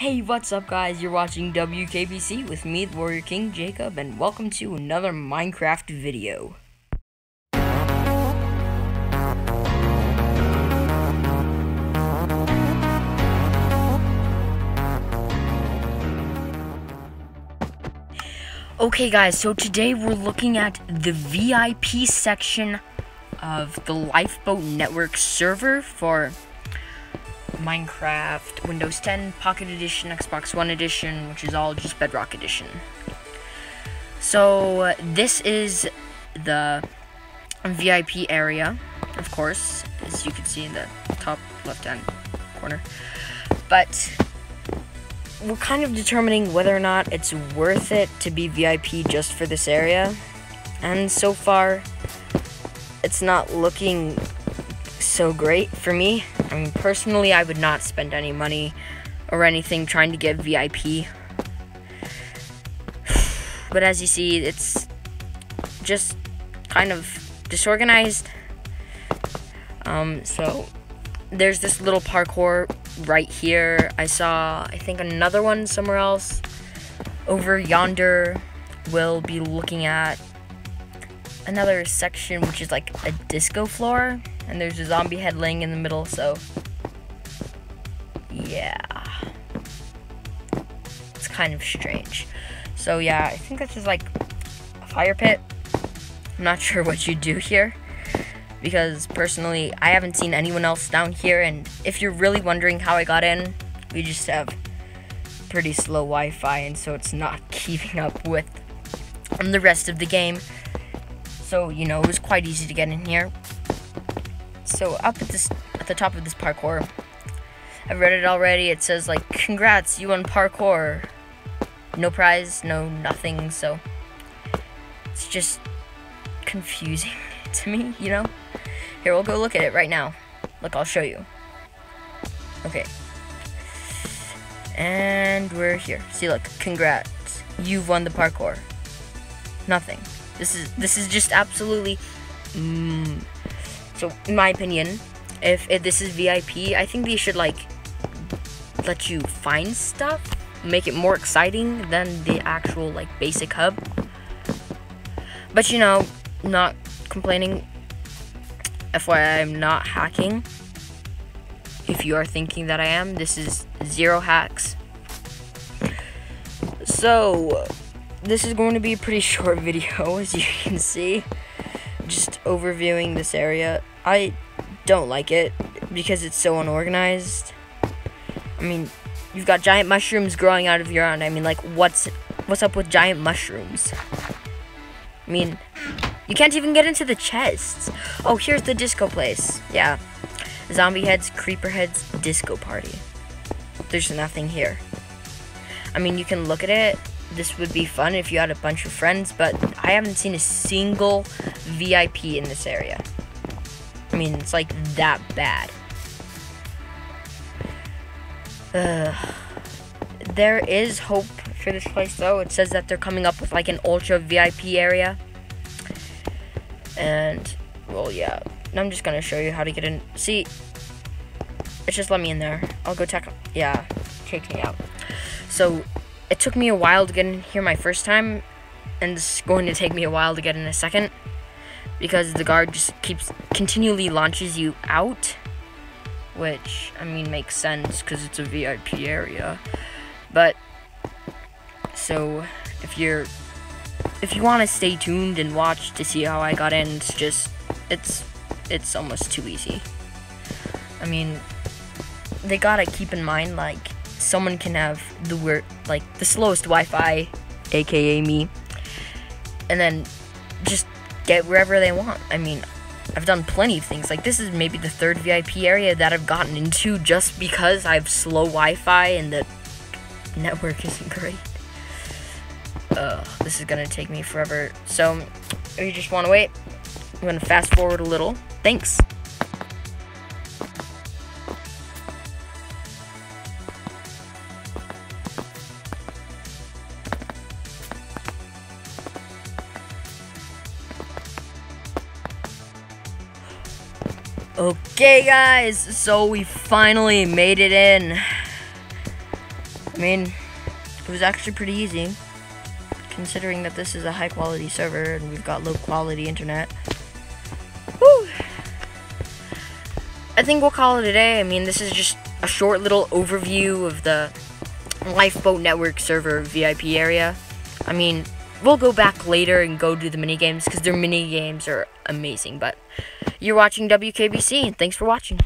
Hey, what's up, guys? You're watching WKBC with me, the Warrior King Jacob, and welcome to another Minecraft video. Okay, guys, so today we're looking at the VIP section of the Lifeboat Network server for Minecraft, Windows 10, Pocket Edition, Xbox One Edition, which is all just Bedrock Edition. So, uh, this is the VIP area, of course, as you can see in the top left hand corner. But we're kind of determining whether or not it's worth it to be VIP just for this area. And so far, it's not looking so great for me. I mean, personally, I would not spend any money or anything trying to get VIP. But as you see, it's just kind of disorganized. Um, so there's this little parkour right here. I saw, I think, another one somewhere else. Over yonder, we'll be looking at another section which is like a disco floor. And there's a zombie head laying in the middle, so... Yeah. It's kind of strange. So yeah, I think this is like a fire pit. I'm not sure what you do here because personally, I haven't seen anyone else down here. And if you're really wondering how I got in, we just have pretty slow Wi-Fi, and so it's not keeping up with the rest of the game. So you know, it was quite easy to get in here. So up at this, at the top of this parkour, I've read it already. It says like, "Congrats, you won parkour." No prize, no nothing. So it's just confusing to me, you know. Here, we'll go look at it right now. Look, I'll show you. Okay. And we're here. See, look, congrats. You've won the parkour. Nothing. This is this is just absolutely. Mm. So, in my opinion, if, if this is VIP, I think they should like let you find stuff, make it more exciting than the actual like basic hub. But you know, not complaining FYI, I'm not hacking. If you are thinking that I am, this is zero hacks. So, this is going to be a pretty short video, as you can see. Overviewing this area. I don't like it because it's so unorganized. I mean, you've got giant mushrooms growing out of your ground. I mean, like, what's what's up with giant mushrooms? I mean, you can't even get into the chests. Oh, here's the disco place. Yeah. Zombie heads, creeper heads, disco party. There's nothing here. I mean, you can look at it. This would be fun if you had a bunch of friends, but I haven't seen a single VIP in this area. I mean, it's like that bad. Uh, there is hope for this place, though. It says that they're coming up with like an ultra VIP area. And, well, yeah. I'm just gonna show you how to get in. See, it's just let me in there. I'll go check. Yeah, take me out. So, it took me a while to get in here my first time, and it's going to take me a while to get in a second, because the guard just keeps, continually launches you out, which, I mean, makes sense, because it's a VIP area, but, so, if you're if you want to stay tuned and watch to see how I got in, it's just, it's, it's almost too easy. I mean, they gotta keep in mind, like, someone can have the weird, like, the slowest Wi-Fi, aka me, and then just get wherever they want. I mean, I've done plenty of things. Like, this is maybe the third VIP area that I've gotten into just because I have slow Wi-Fi and the network isn't great. Uh, this is gonna take me forever. So, if you just wanna wait, I'm gonna fast forward a little. Thanks. Okay guys, so we finally made it in. I mean, it was actually pretty easy, considering that this is a high quality server and we've got low quality internet. Woo! I think we'll call it a day. I mean, this is just a short little overview of the Lifeboat Network server VIP area. I mean, we'll go back later and go do the mini games because their mini games are amazing. But you're watching WKBC, and thanks for watching.